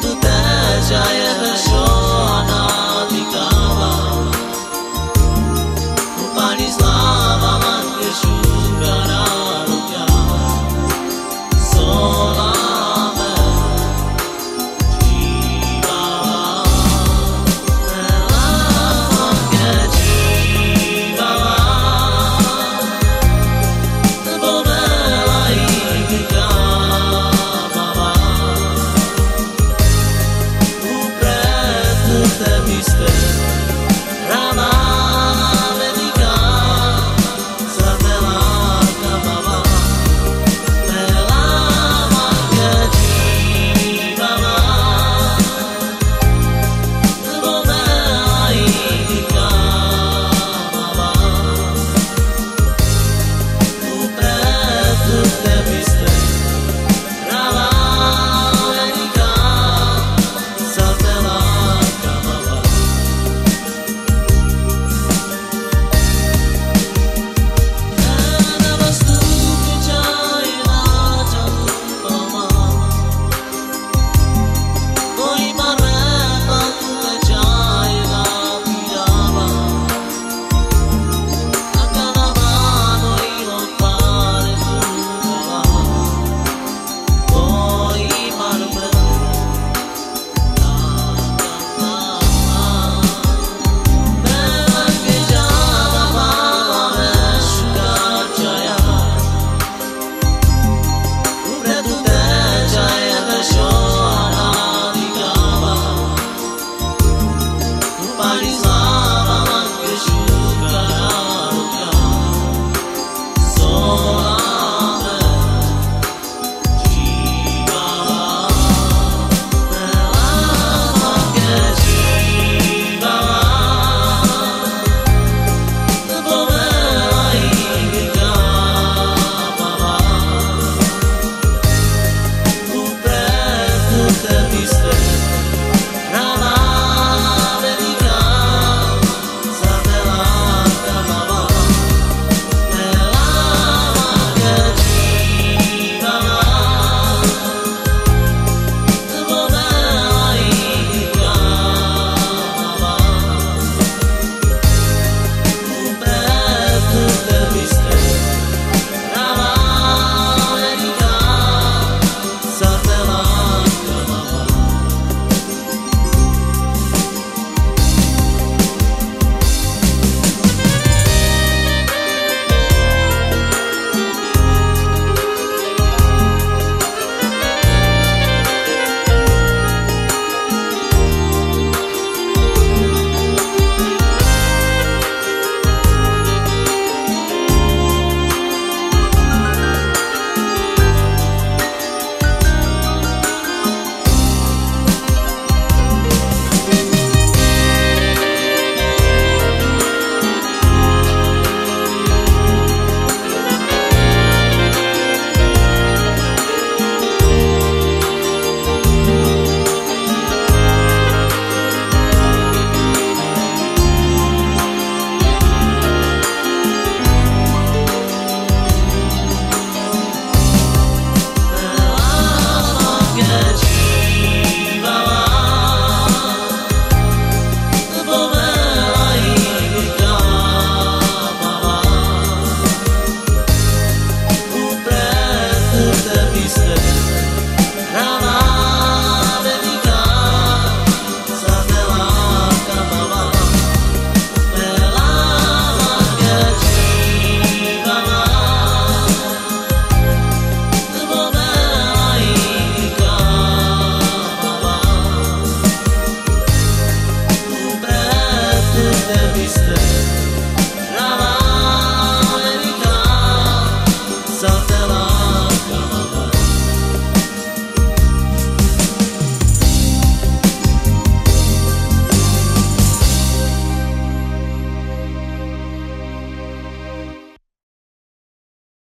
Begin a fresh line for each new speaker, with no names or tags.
tu tá, joia. Oh. tão distante. É